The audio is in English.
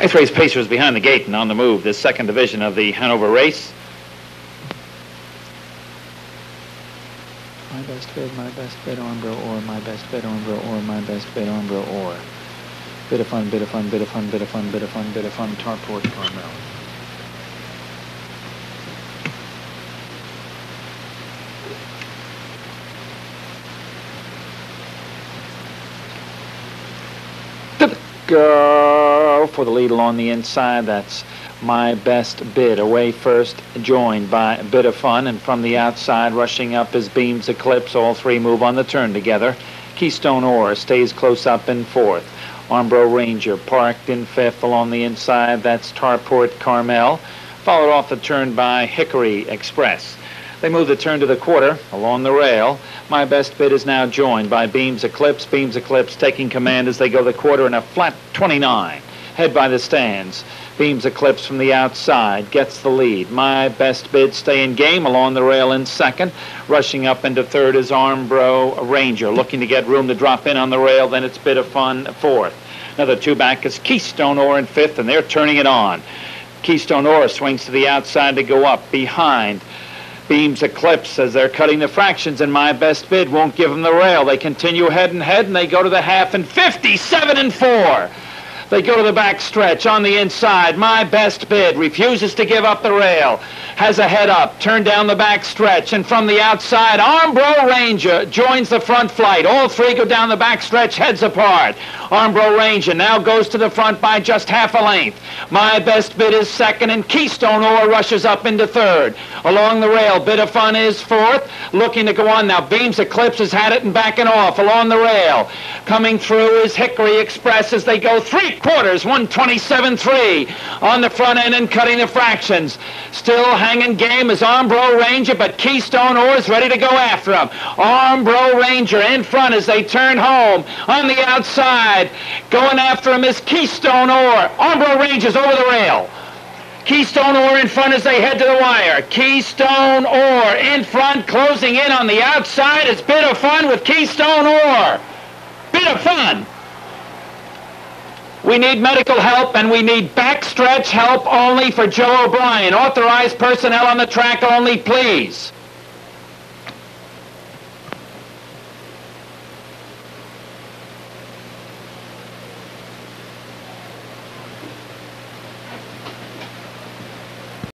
Eighth race pacer Pacers behind the gate and on the move. This second division of the Hanover race. My best bid, my best bid, Armbro or my best bid, Armbro or my best bid, Armbro or. Bit of fun, bit of fun, bit of fun, bit of fun, bit of fun, bit of fun, Tarport Carmel. Go for the lead along the inside. That's my best bid. Away first, joined by a bit of fun, and from the outside, rushing up as Beams Eclipse. All three move on the turn together. Keystone Ore stays close up in fourth. Armbro Ranger parked in fifth along the inside. That's Tarport Carmel, followed off the turn by Hickory Express. They move the turn to the quarter along the rail. My best bid is now joined by Beams Eclipse. Beams Eclipse taking command as they go the quarter in a flat 29. Head by the stands. Beams Eclipse from the outside gets the lead. My best bid stay in game along the rail in second. Rushing up into third is Armbro Ranger looking to get room to drop in on the rail. Then it's Bit of Fun fourth. Another two back is Keystone Ore in fifth, and they're turning it on. Keystone Ore swings to the outside to go up behind. Beams Eclipse as they're cutting the fractions, and my best bid won't give them the rail. They continue head and head, and they go to the half and 57 and 4. They go to the back stretch on the inside. My best bid refuses to give up the rail. Has a head up, turn down the back stretch, and from the outside, Armbro Ranger joins the front flight. All three go down the back stretch, heads apart. Armbro Ranger now goes to the front by just half a length. My best bid is second, and Keystone Ore rushes up into third. Along the rail, Bit of Fun is fourth, looking to go on now. Beams Eclipse has had it and backing off along the rail. Coming through is Hickory Express as they go three quarters, 127.3 on the front end and cutting the fractions. Still hanging game is Armbro Ranger, but Keystone Ore is ready to go after him. Armbro Ranger in front as they turn home on the outside. Going after him is Keystone Ore. Armbro Ranger's over the rail. Keystone Ore in front as they head to the wire. Keystone Ore in front, closing in on the outside. It's Bit of Fun with Keystone Ore. Bit of Fun. We need medical help and we need backstretch help only for Joe O'Brien. Authorized personnel on the track only, please.